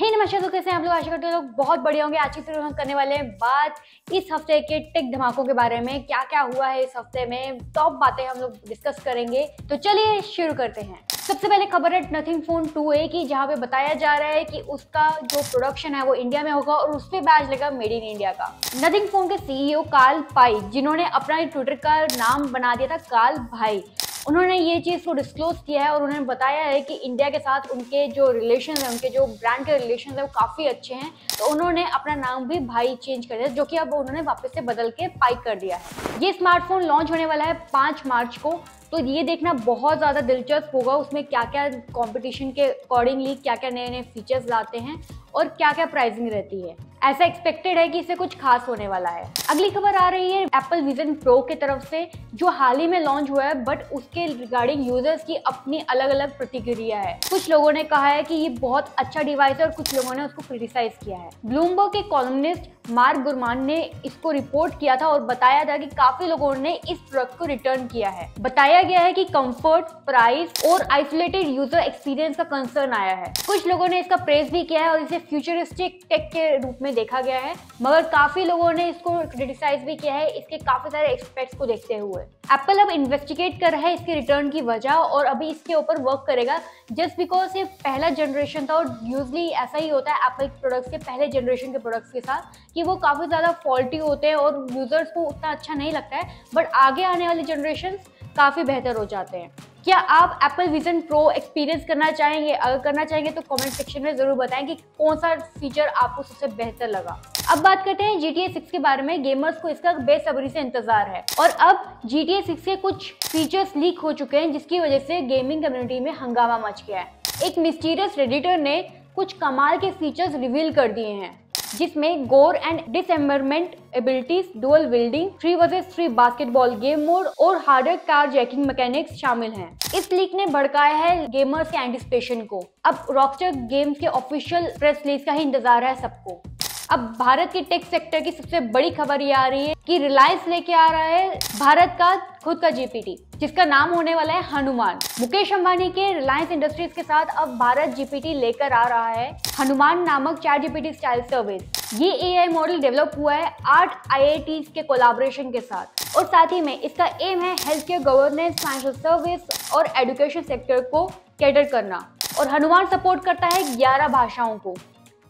हे नमस्कार तो कैसे हैं आप लोग? आशा करते हैं लोग बहुत बढ़िया होंगे। आज की फिर हम करने वाले हैं बात इस हफ़्ते के टिक धमाकों के बारे में। क्या क्या हुआ है इस हफ़्ते में? टॉप बातें हम लोग डिस्कस करेंगे। तो चलिए शुरू करते हैं। सबसे पहले खबर है नथिंग फ़ोन टू ए की, जहाँ पे बताया जा रहा है कि उसका जो प्रोडक्शन है वो इंडिया में होगा और उस पर बैच लेगा मेड इन इंडिया का। नथिंग फ़ोन के सीईओ काल पाई जिन्होंने अपना ट्विटर का नाम बना दिया था काल भाई उन्होंने ये चीज़ को डिस्क्लोज किया है और उन्होंने बताया है कि इंडिया के साथ उनके जो रिलेशन है, उनके जो ब्रांड के रिलेशन है, वो काफ़ी अच्छे हैं। तो उन्होंने अपना नाम भी भाई चेंज कर दिया, जो कि अब उन्होंने वापस से बदल के पाइक कर दिया है। ये स्मार्टफ़ोन लॉन्च होने वाला है पाँच मार्च को। तो ये देखना बहुत ज़्यादा दिलचस्प होगा, उसमें क्या क्या कंपटीशन के अकॉर्डिंगली क्या क्या नए नए फीचर्स लाते हैं और क्या क्या प्राइसिंग रहती है। ऐसा एक्सपेक्टेड है कि इससे कुछ खास होने वाला है। अगली खबर आ रही है एप्पल विजन प्रो की तरफ़ से, जो हाल ही में लॉन्च हुआ है बट उसके रिगार्डिंग यूज़र्स की अपनी अलग अलग प्रतिक्रिया है। कुछ लोगों ने कहा है कि ये बहुत अच्छा डिवाइस है और कुछ लोगों ने उसको क्रिटिसाइज किया है। ब्लूमबर्ग के कॉलमनिस्ट मार्क गुरमान ने इसको रिपोर्ट किया था और बताया था कि काफ़ी लोगों ने इस प्रोडक्ट को रिटर्न किया है। बताया गया है कि कंफर्ट प्राइस और आइसोलेटेड यूज़र एक्सपीरियंस का कंसर्न आया है। कुछ लोगों ने इसका प्रेस भी किया है और इसे फ्यूचरिस्टिक टेक के रूप में देखा गया है, मगर काफ़ी लोगों ने इसको क्रिटिसाइज भी किया है, इसके काफ़ी सारे एक्सपेक्ट्स को देखते हुए। एप्पल अब इन्वेस्टिगेट कर रहा है इसके रिटर्न की वजह और अभी इसके ऊपर वर्क करेगा। जस्ट बिकॉज़ ये पहला जनरेशन था और यूजली ऐसा ही होता है एप्पल प्रोडक्ट्स के पहले जनरेशन के प्रोडक्ट्स के साथ कि वो काफ़ी ज़्यादा फॉल्टी होते हैं और यूज़र्स को उतना अच्छा नहीं लगता है बट आगे आने वाले जनरेशन काफ़ी बेहतर हो जाते हैं। क्या आप एप्पल विजन प्रो एक्सपीरियंस करना चाहेंगे? अगर करना चाहेंगे तो कमेंट सेक्शन में ज़रूर बताएँ कि कौन सा फीचर आपको सबसे बेहतर लगा। अब बात करते हैं GTA 6 के बारे में। गेमर्स को इसका बेसब्री से इंतज़ार है। और अब GTA 6 के कुछ फीचर्स लीक हो चुके हैं, जिसकी वजह से गेमिंग कम्युनिटी में हंगामा मच गया है। एक मिस्टीरियस रेडिटर ने कुछ कमाल के फीचर्स रिवील कर दिए हैं। जिसमें gore and dismemberment abilities dual building three versus three basketball game mode और हार्डर कार जैकिंग मैकेनिक्स शामिल हैं। इस लीक ने भड़काया है गेमर्स के एंटिसिपेशन को। अब रॉकस्टर गेम्स के ऑफिशियल प्रेस रिलीज़ का ही इंतज़ार है सबको। अब भारत के टेक सेक्टर की सबसे बड़ी खबर ये आ रही है कि रिलायंस लेके आ रहा है भारत का खुद का जीपीटी जिसका नाम होने वाला है हनुमान। मुकेश अंबानी के रिलायंस इंडस्ट्रीज़ के साथ अब भारत जीपीटी लेकर आ रहा है हनुमान नामक चैट जीपीटी स्टाइल सर्विस ये एआई मॉडल डेवलप हुआ है आठ आई के कोलाबोरेशन के साथ। और साथ ही में इसका एम है health care governance financial service और एजुकेशन सेक्टर को कैटर करना। और हनुमान सपोर्ट करता है ग्यारह भाषाओं को।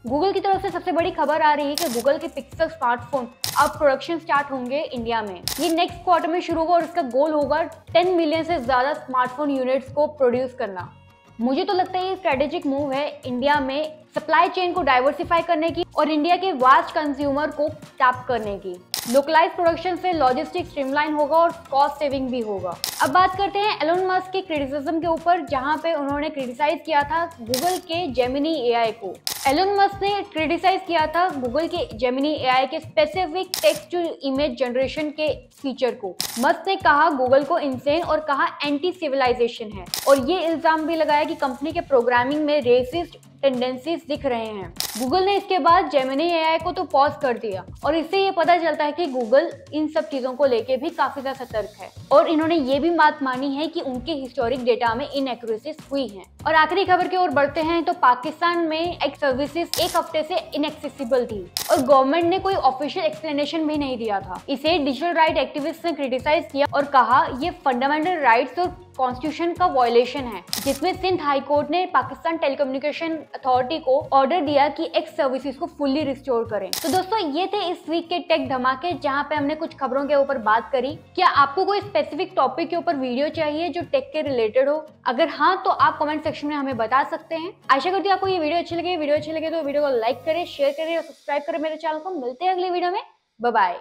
गूगल की तरफ़ से सबसे बड़ी खबर आ रही है कि गूगल के पिक्सल स्मार्टफ़ोन अब प्रोडक्शन स्टार्ट होंगे इंडिया में। ये नेक्स्ट क्वार्टर में शुरू होगा और इसका गोल होगा 10 मिलियन से ज़्यादा स्मार्टफ़ोन यूनिट्स को प्रोड्यूस करना। मुझे तो लगता है ये स्ट्रेटेजिक मूव है इंडिया में सप्लाई चेन को डाइवर्सिफाई करने की और इंडिया के वास्ट कंज्यूमर को टैप करने की। लोकलाइज प्रोडक्शन से लॉजिस्टिक स्ट्रीमलाइन होगा और कॉस्ट सेविंग भी होगा। अब बात करते हैं एलोन मस्क के क्रिटिसिज्म के ऊपर, जहाँ पे उन्होंने क्रिटिसाइज किया था गूगल के जेमिनी एआई को। एलोन मस्क ने क्रिटिसाइज किया था गूगल के जेमिनी एआई के specific text to image generation के फीचर को। मस्क ने कहा गूगल को इंसेन और कहा एंटी सिविलाइजेशन है। और ये इल्ज़ाम भी लगाया कि कंपनी के प्रोग्रामिंग में रेसिस्ट टेंडेंसीज दिख रहे हैं। गूगल ने इसके बाद जेमिनी एआई को तो पॉज कर दिया और इससे ये पता चलता है कि गूगल इन सब चीज़ों को लेके भी काफ़ी ज़्यादा सतर्क है। और इन्होंने ये भी बात मानी है कि उनके हिस्टोरिक डेटा में इन हुई हैं। और आखिरी खबर की ओर बढ़ते हैं तो पाकिस्तान में एक सर्विसेज़ एक हफ़्ते से इनएक्सेसिबल थी और गवर्नमेंट ने कोई ऑफिशियल एक्सप्लेनेशन भी नहीं दिया था। इसे डिजिटल राइट एक्टिविस्ट ने क्रिटिसाइज किया और कहा, ये फंडामेंटल राइट्स और कॉन्स्टिट्यूशन का वॉयलेशन है, जिसमें सिंध हाई कोर्ट ने पाकिस्तान टेलीकम्युनिकेशन अथॉरिटी को ऑर्डर दिया कि एक्स सर्विसेज़ को फुल्ली रिस्टोर करें। तो दोस्तों, ये थे इस वीक के टेक धमाके, जहाँ पे हमने कुछ खबरों के ऊपर बात करी। क्या आपको कोई स्पेसिफिक टॉपिक के ऊपर वीडियो चाहिए जो टेक के रिलेटेड हो? अगर हाँ तो आप कमेंट सेक्शन में हमें बता सकते हैं। आशा करती हूँ आपको ये वीडियो अच्छी लगे। वीडियो अच्छी लगे तो वीडियो को लाइक करें शेयर करें और सब्सक्राइब करें मेरे चैनल को। मिलते हैं अगले वीडियो में। बाय